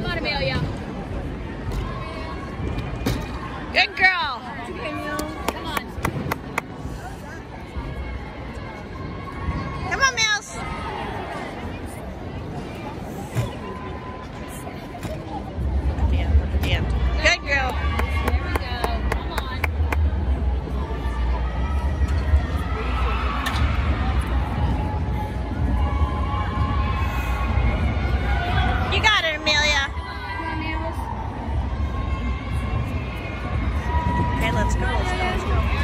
Come. Good girl. right, let's go. Let's go. Let's go.